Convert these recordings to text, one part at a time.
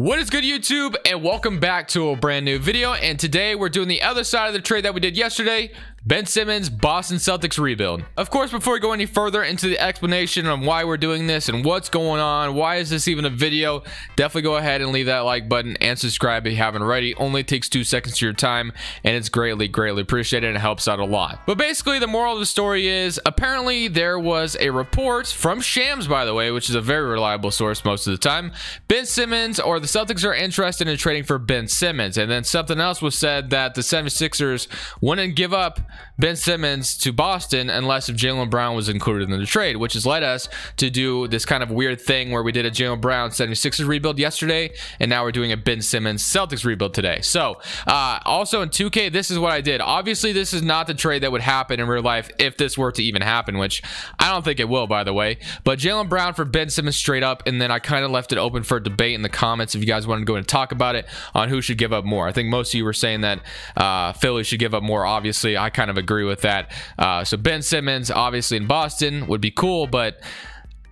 What is good YouTube and welcome back to a brand new video. And today we're doing the other side of the trade that we did yesterday Ben Simmons, Boston Celtics rebuild. Of course, before we go any further into the explanation on why we're doing this and what's going on, why is this even a video, definitely go ahead and leave that like button and subscribe if you haven't already. Only takes two seconds of your time and it's greatly, greatly appreciated and it helps out a lot. But basically, the moral of the story is apparently there was a report from Shams, by the way, which is a very reliable source most of the time. Ben Simmons or the Celtics are interested in trading for Ben Simmons. And then something else was said that the 76ers wouldn't give up Ben Simmons to Boston unless if Jaylen Brown was included in the trade, which has led us to do this kind of weird thing where we did a Jaylen Brown 76ers rebuild yesterday, and now we're doing a Ben Simmons Celtics rebuild today. So, uh, also in 2K, this is what I did. Obviously, this is not the trade that would happen in real life if this were to even happen, which I don't think it will, by the way. But Jaylen Brown for Ben Simmons straight up, and then I kind of left it open for debate in the comments if you guys want to go and talk about it on who should give up more. I think most of you were saying that uh, Philly should give up more. Obviously, I kind of agree with that. Uh, so Ben Simmons, obviously in Boston, would be cool, but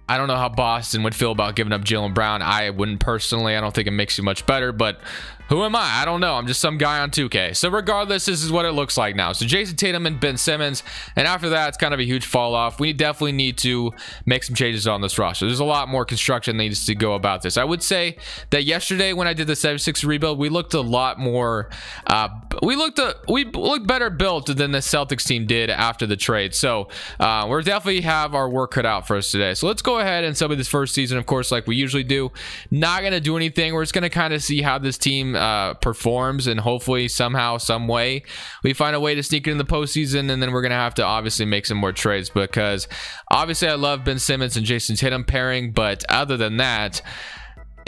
I don't know how Boston would feel about giving up Jaylen Brown. I wouldn't personally. I don't think it makes you much better, but who am I? I don't know. I'm just some guy on 2K. So regardless, this is what it looks like now. So Jayson Tatum and Ben Simmons. And after that, it's kind of a huge fall off. We definitely need to make some changes on this roster. There's a lot more construction that needs to go about this. I would say that yesterday when I did the 76 rebuild, we looked a lot more, uh, we looked a, we looked better built than the Celtics team did after the trade. So uh, we're definitely have our work cut out for us today. So let's go ahead and sub this first season, of course, like we usually do. Not going to do anything. We're just going to kind of see how this team uh, performs, and hopefully somehow, some way, we find a way to sneak in the postseason. And then we're gonna have to obviously make some more trades because obviously I love Ben Simmons and Jayson Tatum pairing, but other than that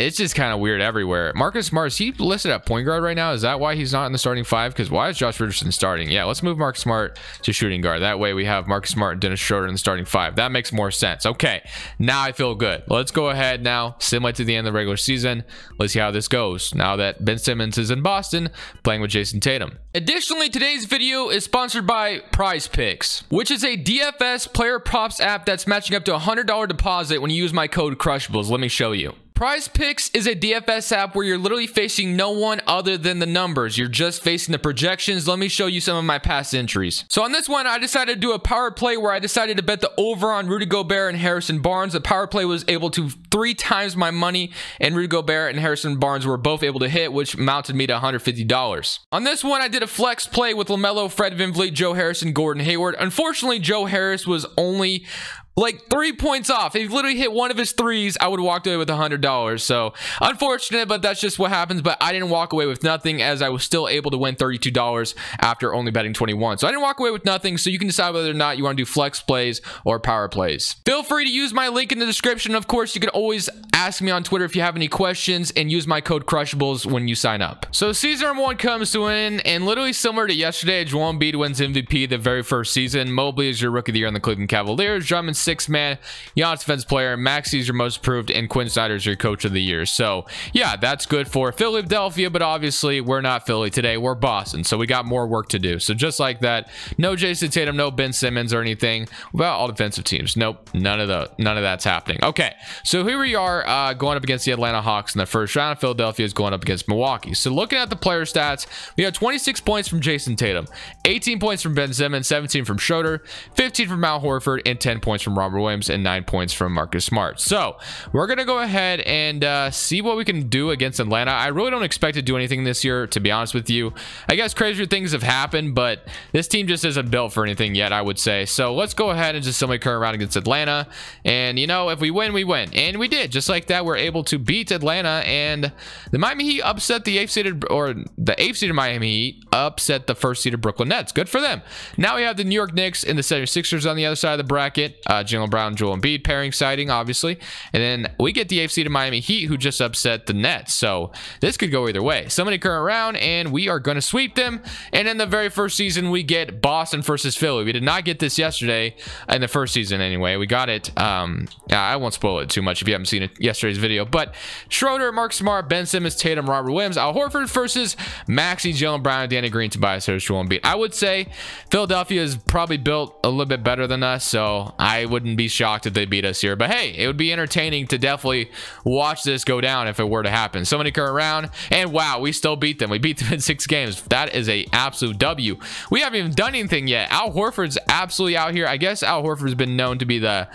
it's just kind of weird everywhere. Marcus Smart, is he listed at point guard right now? Is that why he's not in the starting five? Because why is Josh Richardson starting? Yeah, let's move Marcus Smart to shooting guard. That way we have Marcus Smart and Dennis Schroeder in the starting five. That makes more sense. Okay, now I feel good. Let's go ahead now, similar to the end of the regular season. Let's see how this goes now that Ben Simmons is in Boston playing with Jayson Tatum. Additionally, today's video is sponsored by PrizePicks, which is a DFS player props app that's matching up to a $100 deposit when you use my code CRUSHABLES. Let me show you. PrizePicks is a DFS app where you're literally facing no one other than the numbers. You're just facing the projections. Let me show you some of my past entries. So on this one, I decided to do a power play where I decided to bet the over on Rudy Gobert and Harrison Barnes. The power play was able to three times my money, and Rudy Gobert and Harrison Barnes were both able to hit, which mounted me to $150. On this one, I did a flex play with LaMelo, Fred VanVleet, Joe Harrison, Gordon Hayward. Unfortunately, Joe Harris was only like three points off. If he literally hit one of his threes, I would walked away with a hundred dollars. So unfortunate, but that's just what happens. But I didn't walk away with nothing as I was still able to win $32 after only betting 21. So I didn't walk away with nothing. So you can decide whether or not you want to do flex plays or power plays. Feel free to use my link in the description. Of course, you can always ask me on Twitter if you have any questions and use my code Crushables when you sign up. So season one comes to an end and literally similar to yesterday, Joel Embiid wins MVP the very first season. Mobley is your rookie of the year on the Cleveland Cavaliers. Drummond six man, Giannis defense player, Maxey's your most approved, and Quin Snyder's your coach of the year. So yeah, that's good for Philadelphia, but obviously we're not Philly today. We're Boston, so we got more work to do. So just like that, no Jayson Tatum, no Ben Simmons or anything. About all defensive teams, nope, none of the none of that's happening. Okay, so here we are uh, going up against the Atlanta Hawks in the first round. Philadelphia is going up against Milwaukee. So looking at the player stats, we have 26 points from Jayson Tatum, 18 points from Ben Simmons, 17 from Schroeder, 15 from Al Horford, and 10 points from Robert Williams and nine points from Marcus Smart. So we're going to go ahead and uh, see what we can do against Atlanta. I really don't expect to do anything this year, to be honest with you. I guess crazier things have happened, but this team just isn't built for anything yet, I would say. So let's go ahead and just simply current around against Atlanta. And, you know, if we win, we win. And we did. Just like that, we're able to beat Atlanta. And the Miami Heat upset the 8th seeded, or the 8th seeded Miami Heat upset the first seeded Brooklyn Nets. Good for them. Now we have the New York Knicks and the 76ers on the other side of the bracket. Uh, Jaylen Brown, Joel Embiid pairing sighting, obviously. And then we get the AFC to Miami Heat, who just upset the Nets. So this could go either way. Somebody current round, and we are going to sweep them. And in the very first season, we get Boston versus Philly. We did not get this yesterday in the first season anyway. We got it. Um, I won't spoil it too much if you haven't seen it yesterday's video. But Schroeder, Mark Smart, Ben Simmons, Tatum, Robert Williams, Al Horford versus Maxey, Jaylen Brown, Danny Green, Tobias Harris, Joel Embiid. I would say Philadelphia is probably built a little bit better than us. So I wouldn't be shocked if they beat us here. But hey, it would be entertaining to definitely watch this go down if it were to happen. So many current round, and wow, we still beat them. We beat them in six games. That is a absolute W. We haven't even done anything yet. Al Horford's absolutely out here. I guess Al Horford's been known to be the,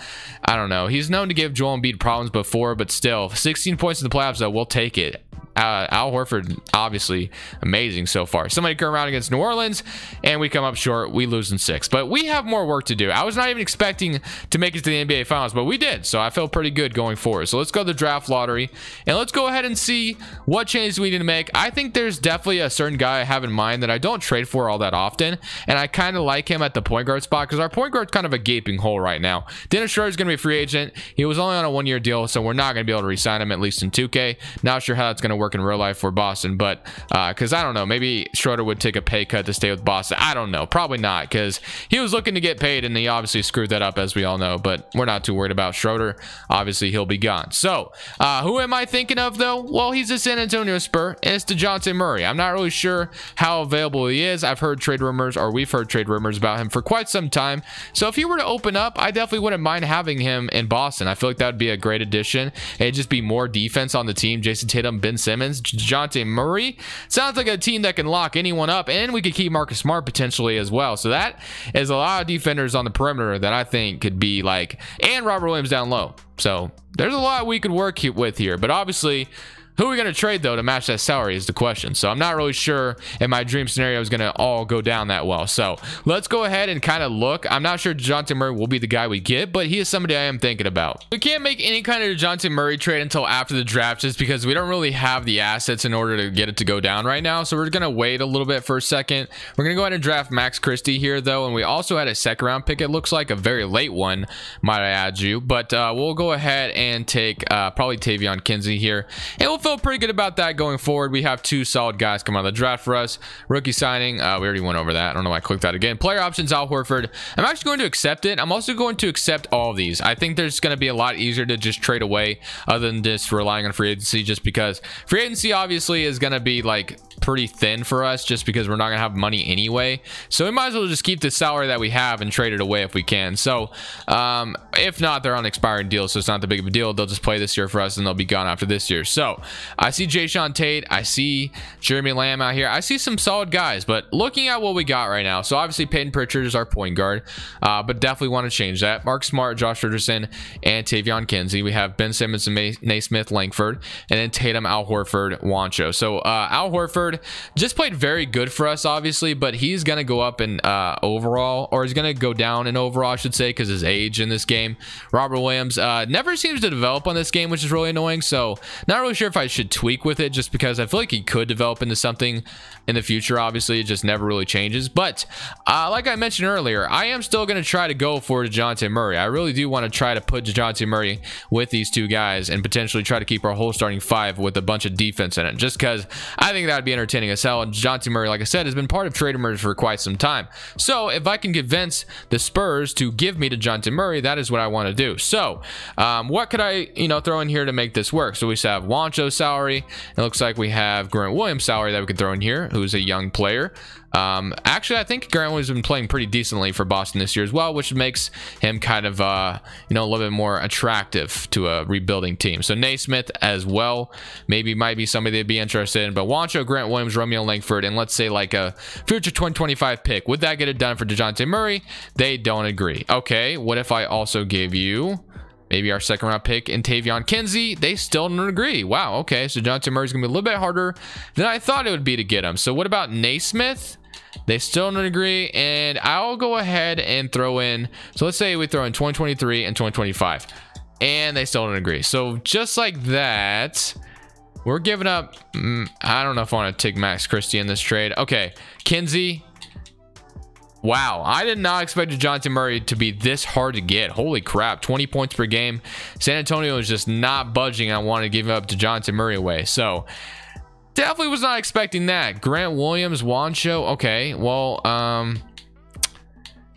I don't know, he's known to give Joel Embiid problems before, but still, 16 points in the playoffs though, we'll take it uh, Al Horford, obviously amazing so far. Somebody come around against New Orleans, and we come up short. We lose in six, but we have more work to do. I was not even expecting to make it to the NBA Finals, but we did, so I feel pretty good going forward. So let's go to the draft lottery, and let's go ahead and see what changes we need to make. I think there's definitely a certain guy I have in mind that I don't trade for all that often, and I kind of like him at the point guard spot because our point guard's kind of a gaping hole right now. Dennis Schroeder is going to be a free agent. He was only on a one-year deal, so we're not going to be able to re-sign him at least in 2K. Not sure how that's going to work work in real life for Boston, but because uh, I don't know, maybe Schroeder would take a pay cut to stay with Boston. I don't know, probably not, because he was looking to get paid and he obviously screwed that up, as we all know. But we're not too worried about Schroeder. Obviously, he'll be gone. So, uh, who am I thinking of though? Well, he's a San Antonio Spur, and it's Dejounte Murray. I'm not really sure how available he is. I've heard trade rumors, or we've heard trade rumors about him for quite some time. So if he were to open up, I definitely wouldn't mind having him in Boston. I feel like that would be a great addition. It'd just be more defense on the team. Jayson Tatum, Ben Simmons. Simmons, Murray. Sounds like a team that can lock anyone up, and we could keep Marcus Smart potentially as well. So that is a lot of defenders on the perimeter that I think could be like, and Robert Williams down low. So there's a lot we could work with here, but obviously who are we going to trade, though, to match that salary is the question. So I'm not really sure if my dream scenario is going to all go down that well. So let's go ahead and kind of look. I'm not sure Dejounte Murray will be the guy we get, but he is somebody I am thinking about. We can't make any kind of Dejounte Murray trade until after the draft just because we don't really have the assets in order to get it to go down right now. So we're going to wait a little bit for a second. We're going to go ahead and draft Max Christie here, though. And we also had a second round pick. It looks like a very late one, might I add you. But uh, we'll go ahead and take uh, probably Taevion Kinsey here. And we'll feel pretty good about that going forward. We have two solid guys come out of the draft for us. Rookie signing, uh, we already went over that. I don't know why I clicked that again. Player options, Al Horford. I'm actually going to accept it. I'm also going to accept all of these. I think there's going to be a lot easier to just trade away other than just relying on free agency just because free agency obviously is going to be like pretty thin for us just because we're not going to have money anyway. So we might as well just keep the salary that we have and trade it away if we can. So um, if not, they're on expiring deals, so it's not the big of a deal. They'll just play this year for us and they'll be gone after this year. So I see Jae'Sean Tate. I see Jeremy Lamb out here. I see some solid guys, but looking at what we got right now. So obviously Payton Pritchard is our point guard, uh, but definitely want to change that. Mark Smart, Josh Richardson, and Taevion Kinsey. We have Ben Simmons and May Nesmith Langford, and then Tatum, Al Horford, Juancho. So uh, Al Horford just played very good for us, obviously, but he's going to go up in uh, overall, or he's going to go down in overall, I should say, because his age in this game. Robert Williams uh, never seems to develop on this game, which is really annoying. So not really sure if I should tweak with it just because I feel like he could develop into something in the future. Obviously, it just never really changes. But uh, like I mentioned earlier, I am still going to try to go for DeJounte Murray. I really do want to try to put DeJounte Murray with these two guys and potentially try to keep our whole starting five with a bunch of defense in it, just because I think that would be entertaining as hell. And DeJounte Murray, like I said, has been part of trade rumors for quite some time. So if I can convince the Spurs to give me DeJounte Murray, that is what I want to do. So um, what could I, you know, throw in here to make this work? So we have Juancho's salary. It looks like we have Grant Williams' salary that we could throw in here, who's a young player. Um, actually, I think Grant Williams has been playing pretty decently for Boston this year as well, which makes him kind of, uh, you know, a little bit more attractive to a rebuilding team. So Nesmith as well, maybe might be somebody they'd be interested in. But Juancho, Grant Williams, Romeo Langford, and let's say like a future 2025 pick. Would that get it done for DeJounte Murray? They don't agree. Okay, what if I also gave you Maybe our second round pick in Taevion Kinsey. They still don't agree. Wow. Okay. So Dejounte Murray's going to be a little bit harder than I thought it would be to get him. So what about Nesmith? They still don't agree. And I'll go ahead and throw in. So let's say we throw in 2023 and 2025. And they still don't agree. So just like that, we're giving up. Mm, I don't know if I want to take Max Christie in this trade. Okay. Kinsey, Wow, I did not expect Dejounte Murray to be this hard to get. Holy crap, 20 points per game. San Antonio is just not budging I wanted to give up Dejounte Murray away. So, definitely was not expecting that. Grant Williams, Juancho. Okay, well, um,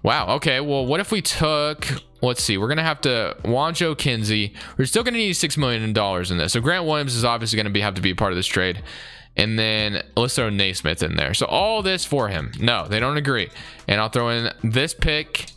wow. Okay, well, what if we took, let's see, we're to have to, Juancho Kinsey. We're still to need $6 million in this. So, Grant Williams is obviously to be have to be a part of this trade. And then let's throw Nesmith in there. So all this for him. No, they don't agree. And I'll throw in this pick,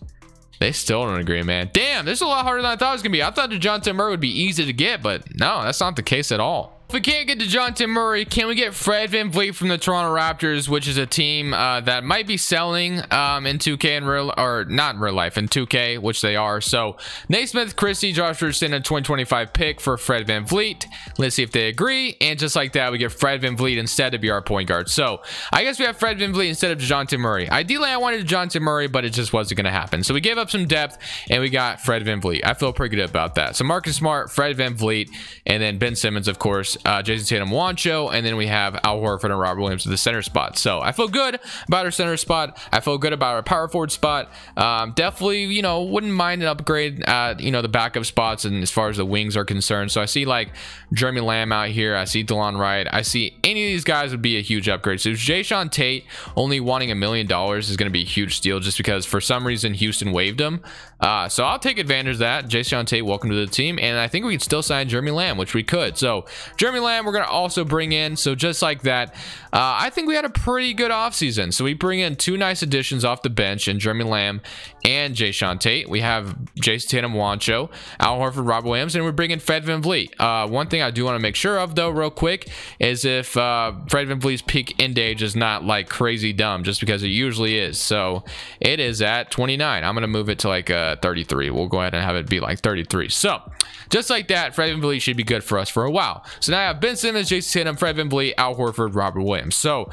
They still don't agree, man. Damn, this is a lot harder than I thought it was going to be. I thought DeJounte Murray would be easy to get, but no, that's not the case at all. If we can't get to DeJounte Murray, can we get Fred VanVleet from the Toronto Raptors, which is a team uh, that might be selling um, in 2K in real, or not in real life, in 2K, which they are. So Nesmith, Christie, Josh Richardson, a 2025 pick for Fred VanVleet. Let's see if they agree. And just like that, we get Fred VanVleet instead to be our point guard. So I guess we have Fred VanVleet instead of DeJounte Murray. Ideally, I wanted DeJounte Murray, but it just wasn't going to happen. So we gave up some depth and we got Fred VanVleet. I feel pretty good about that. So Marcus Smart, Fred VanVleet, and then Ben Simmons, of course uh, Jayson Tatum Juancho, and then we have Al Horford and Robert Williams at the center spot. So I feel good about our center spot. I feel good about our power forward spot. Um, definitely, you know, wouldn't mind an upgrade at, you know, the backup spots and as far as the wings are concerned. So I see like Jeremy Lamb out here. I see Delon Wright. I see any of these guys would be a huge upgrade. So Jae'Sean Tate only wanting a million dollars is going to be a huge steal just because for some reason Houston waived him. Uh, so I'll take advantage of that. Jae'Sean Tate, welcome to the team. And I think we can still sign Jeremy Lamb, which we could. So Jeremy Lamb, we're going to also bring in. So just like that, uh, I think we had a pretty good offseason. So we bring in two nice additions off the bench in Jeremy Lamb and Jae'Sean Tate. We have Jayson Tatum Juancho, Al Horford, Rob Williams, and we're bringing Fred VanVleet. Uh, one thing I do want to make sure of, though, real quick, is if uh, Fred VanVleet's peak end age is not like crazy dumb, just because it usually is. So it is at 29. I'm going to move it to like uh, 33. We'll go ahead and have it be like 33. So just like that, Fred VanVleet should be good for us for a while. So now I have Ben Simmons, Jayson Tatum, Fred VanVleet, Al Horford, Robert Williams. So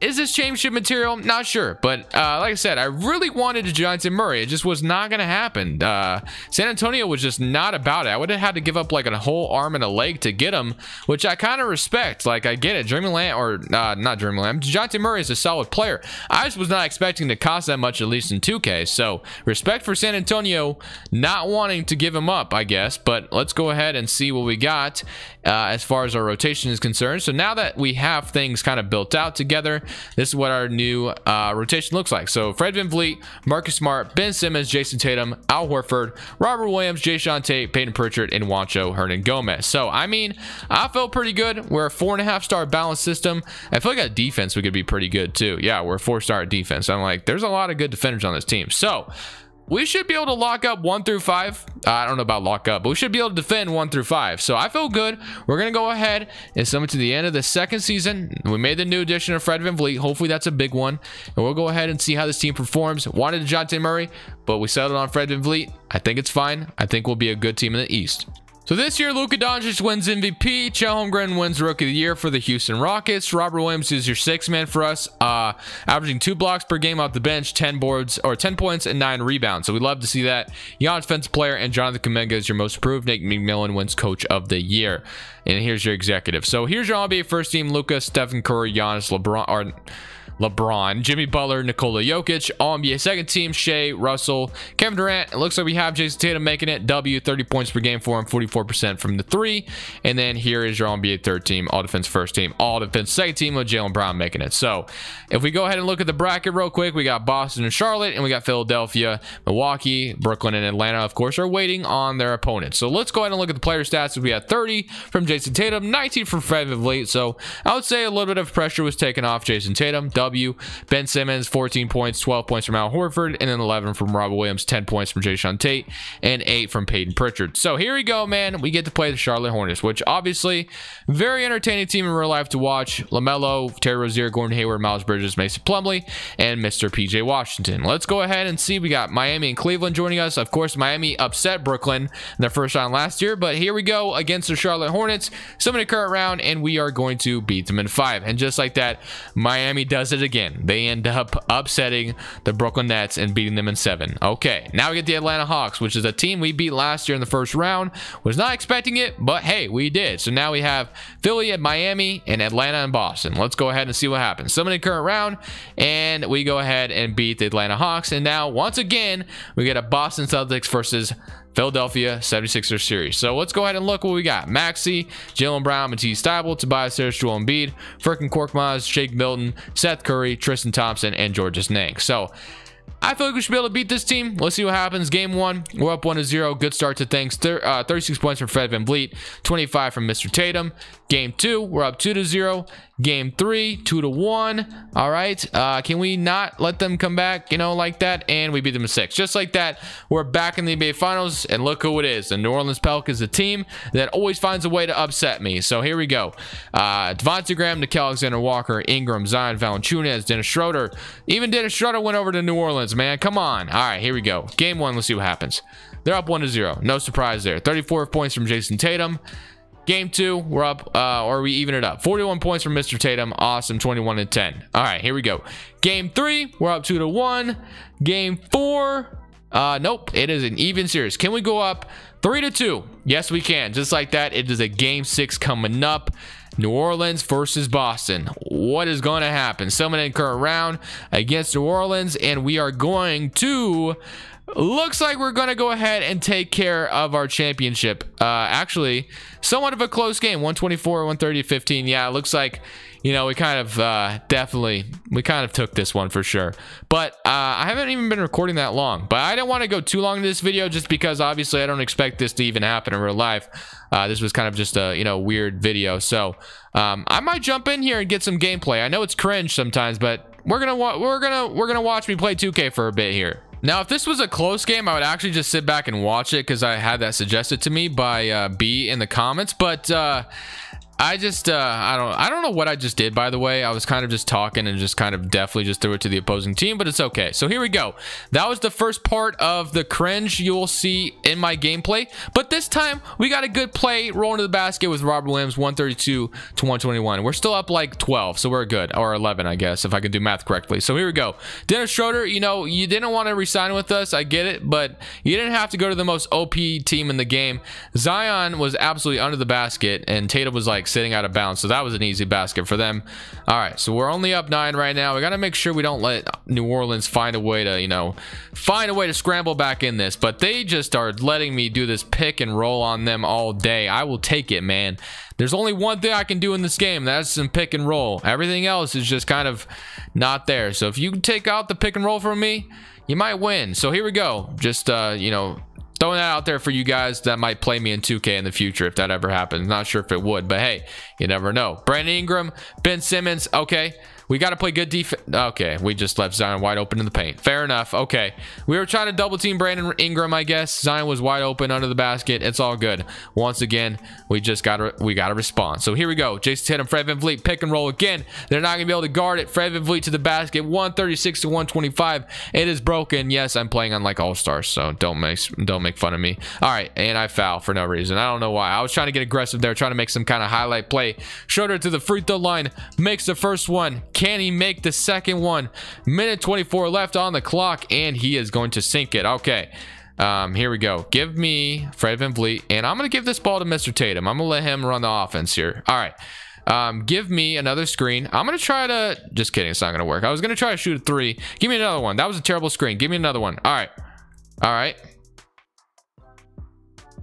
is this championship material? Not sure. But uh, like I said, I really wanted DeJounte Murray. It just was not going to happen. Uh, San Antonio was just not about it. I would have had to give up like a whole arm and a leg to get him, which I kind of respect. Like, I get it. Jeremy Lamb, or uh, not Jeremy Lamb, DeJounte Murray is a solid player. I just was not expecting to cost that much, at least in 2K. So, respect for San Antonio not wanting to give him up, I guess. But let's go ahead and see what we got uh, as far as our rotation is concerned. So, now that we have things kind of built out together, this is what our new uh, rotation looks like. So Fred VanVleet, Marcus Smart, Ben Simmons, Jayson Tatum, Al Horford, Robert Williams, Jae'Sean Tate, Payton Pritchard, and Juancho Hernangomez. So, I mean, I felt pretty good. We're a four and a half star balanced system. I feel like at defense, we could be pretty good too. Yeah, we're a four star defense. I'm like, there's a lot of good defenders on this team. So, we should be able to lock up one through five. Uh, I don't know about lock up, but we should be able to defend one through five. So I feel good. We're going to go ahead and sum it to the end of the second season. We made the new addition of Fred VanVleet. Hopefully that's a big one. And we'll go ahead and see how this team performs. Wanted DeJounte Murray, but we settled on Fred VanVleet. I think it's fine. I think we'll be a good team in the East. So this year, Luka Doncic wins MVP. Chet Holmgren wins Rookie of the Year for the Houston Rockets. Robert Williams is your sixth man for us, uh, averaging two blocks per game off the bench, 10 boards or 10 points and nine rebounds. So we love to see that. Young defensive player and Jonathan Kuminga is your most approved. Nate McMillan wins Coach of the Year. And here's your executive. So here's your NBA first team: Luka, Stephen Curry, Giannis, LeBron. Or, LeBron, Jimmy Butler, Nikola Jokic, all NBA second team, Shai, Russell, Kevin Durant. It looks like we have Jayson Tatum making it. W, 30 points per game for him, 44% from the three. And then here is your All NBA third team, all defense first team, all defense second team with Jaylen Brown making it. So if we go ahead and look at the bracket real quick, we got Boston and Charlotte, and we got Philadelphia, Milwaukee, Brooklyn, and Atlanta, of course, are waiting on their opponents. So let's go ahead and look at the player stats. We had 30 from Jayson Tatum, 19 from Fred VanVleet. So I would say a little bit of pressure was taken off Jayson Tatum. W. Ben Simmons, 14 points, 12 points from Al Horford, and then 11 from Robert Williams, 10 points from Jae'Sean Tate, and 8 from Payton Pritchard. So here we go, man. We get to play the Charlotte Hornets, which obviously very entertaining team in real life to watch. LaMelo, Terry Rozier, Gordon Hayward, Miles Bridges, Mason Plumlee, and Mr. PJ Washington. Let's go ahead and see. We got Miami and Cleveland joining us. Of course, Miami upset Brooklyn in their first round last year, but here we go against the Charlotte Hornets. Some in the current round, and we are going to beat them in five. And just like that, Miami does it again. They end up upsetting the Brooklyn Nets and beating them in seven. Okay, now we get the Atlanta Hawks, which is a team we beat last year in the first round. Was not expecting it, but hey, we did. So now we have Philly at Miami and Atlanta and Boston. Let's go ahead and see what happens. Some in the current round, and we go ahead and beat the Atlanta Hawks. And now, once again, we get a Boston Celtics versus Philadelphia 76ers series. So let's go ahead and look what we got. Maxey, Jaylen Brown, Matisse Thybulle, Tobias Harris, Joel Embiid, Furkan Korkmaz, Shake Milton, Seth Curry, Tristan Thompson, and Georges Niang. So I feel like we should be able to beat this team. Let's see what happens. Game one, we're up 1 to 0. Good start to things. Uh, 36 points from Fred VanVleet, 25 from Mr. Tatum. Game two, we're up 2 to 0. Game three, 2 to 1. All right. Uh, can we not let them come back, you know, like that? And we beat them 6. Just like that, we're back in the NBA Finals. And look who it is. The New Orleans Pelicans, a team that always finds a way to upset me. So here we go. Uh, Devonte' Graham, Nickeil Alexander Walker, Ingram, Zion, Valanciunas, Dennis Schroeder. Even Dennis Schroeder went over to New Orleans, man. Come on. All right, here we go. Game one. Let's see what happens. They're up 1 to 0. No surprise there. 34 points from Jayson Tatum. Game two, we're up, uh, or we even it up. 41 points from Mr. Tatum. Awesome. 21 to 10. All right, here we go. Game three, we're up 2 to 1. Game four, uh, nope, it is an even series. Can we go up 3 to 2? Yes, we can. Just like that, it is a game six coming up. New Orleans versus Boston. What is going to happen? Someone in current round against New Orleans, and we are going to. Looks like we're going to go ahead and take care of our championship. Uh, actually, somewhat of a close game 124, 130, 15. Yeah, it looks like you know, we kind of uh, definitely, we kind of took this one for sure. But uh, I haven't even been recording that long. But I don't want to go too long in this video just because obviously I don't expect this to even happen in real life. Uh, this was kind of just a, you know, weird video. So um, I might jump in here and get some gameplay. I know it's cringe sometimes, but we're gonna we're gonna we're gonna watch me play 2K for a bit here. Now, if this was a close game, I would actually just sit back and watch it because I had that suggested to me by uh, B in the comments. But uh, I just uh, I don't I don't know what I just did by the way. I was kind of just talking and just kind of definitely just threw it to the opposing team, but it's okay. So here we go. That was the first part of the cringe you will see in my gameplay. But this time we got a good play rolling to the basket with Robert Williams 132 to 121. We're still up like 12, so we're good. Or 11, I guess, if I can do math correctly. So here we go. Dennis Schroeder, you know, you didn't want to resign with us. I get it, but you didn't have to go to the most OP team in the game. Zion was absolutely under the basket and Tatum was like sitting out of bounds. So that was an easy basket for them. All right, so we're only up nine right now. We got to make sure we don't let New Orleans find a way to, you know, find a way to scramble back in this. But they just are letting me do this pick and roll on them all day. I will take it, man. There's only one thing I can do in this game. That's some pick and roll. Everything else is just kind of not there. So if you can take out the pick and roll from me, you might win. So here we go. Just, uh, you know, throwing that out there for you guys that might play me in 2K in the future if that ever happens. Not sure if it would, but hey, you never know. Brandon Ingram, Ben Simmons, okay. We got to play good defense. Okay, we just left Zion wide open in the paint. Fair enough. Okay. We were trying to double team Brandon Ingram, I guess. Zion was wide open under the basket. It's all good. Once again, we just got we got to respond. So here we go. Jayson Tatum, Fred VanVleet, pick and roll again. They're not going to be able to guard it. Fred VanVleet to the basket. 136 to 125. It is broken. Yes, I'm playing on like All-Stars, so don't make don't make fun of me. All right, and I foul for no reason. I don't know why. I was trying to get aggressive there, trying to make some kind of highlight play. Schroeder to the free throw line, makes the first one. Can he make the second one? Minute 24 left on the clock, and he is going to sink it. Okay. Um, here we go. Give me Fred VanVleet, and I'm going to give this ball to Mr. Tatum. I'm going to let him run the offense here. All right. Um, give me another screen. I'm going to try to... Just kidding. It's not going to work. I was going to try to shoot a three. Give me another one. That was a terrible screen. Give me another one. All right. All right.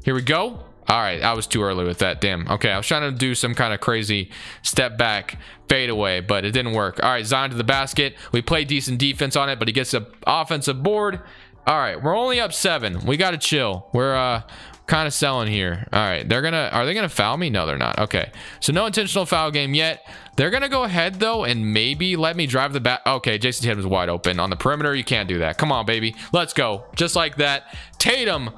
Here we go. All right, I was too early with that. Damn. Okay, I was trying to do some kind of crazy step back fade away, but it didn't work. All right, Zion to the basket. We play decent defense on it, but he gets an offensive board. All right, we're only up seven. We got to chill. We're uh kind of selling here. All right, they're gonna are they gonna foul me? No, they're not. Okay, so no intentional foul game yet. They're gonna go ahead though and maybe let me drive the back. Okay, Jayson Tatum is wide open on the perimeter. You can't do that. Come on, baby. Let's go. Just like that. Tatum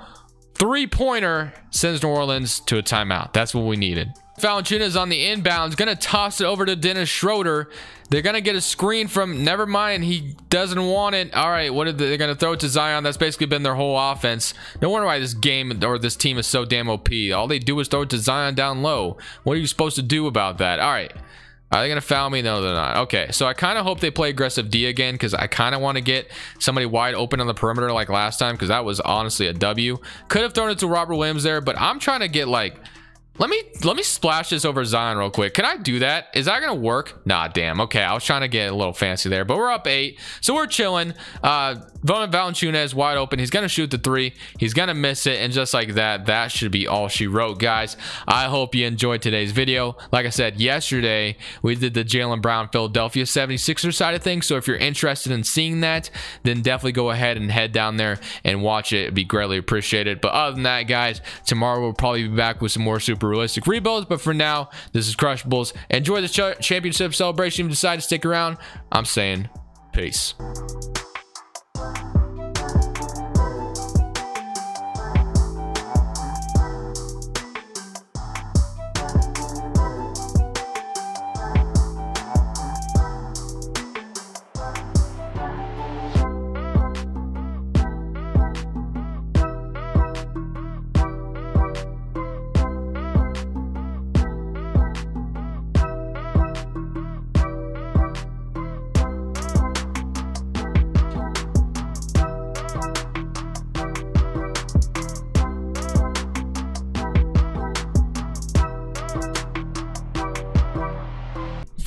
Three-pointer sends New Orleans to a timeout. That's what we needed. Valanciunas on the inbounds, gonna toss it over to Dennis Schroeder. They're gonna get a screen from. Never mind, he doesn't want it. All right, what are they, they're gonna throw it to Zion? That's basically been their whole offense. No wonder why this game or this team is so damn OP. All they do is throw it to Zion down low. What are you supposed to do about that? All right. Are they going to foul me? No, they're not. Okay, so I kind of hope they play aggressive D again because I kind of want to get somebody wide open on the perimeter like last time because that was honestly a W. Could have thrown it to Robert Williams there, but I'm trying to get like Let me let me splash this over Zion real quick. Can I do that? Is that gonna work? Nah, damn. Okay, I was trying to get a little fancy there, but we're up eight, so we're chilling. Uh, Valanciunas wide open. He's gonna shoot the three. He's gonna miss it, and just like that, that should be all she wrote, guys. I hope you enjoyed today's video. Like I said yesterday, we did the Jaylen Brown Philadelphia 76er side of things. So if you're interested in seeing that, then definitely go ahead and head down there and watch it. It'd be greatly appreciated. But other than that, guys, tomorrow we'll probably be back with some more super realistic rebuilds. But for now, this is Crushables. Enjoy the ch championship celebration. If you decide to stick around, I'm saying peace.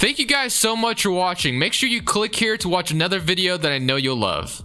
Thank you guys so much for watching. Make sure you click here to watch another video that I know you'll love.